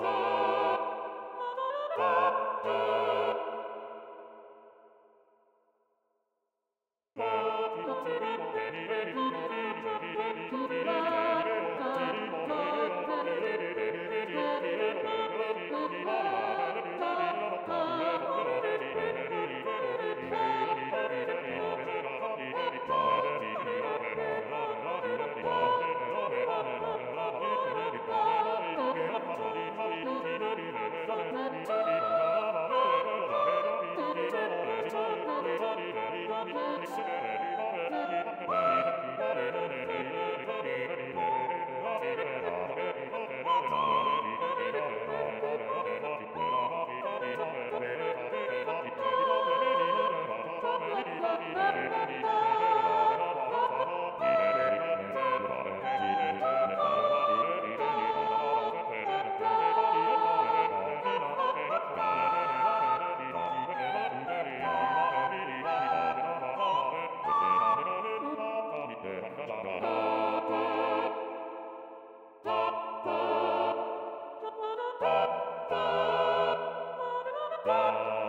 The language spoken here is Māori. Bye. It's about Bye.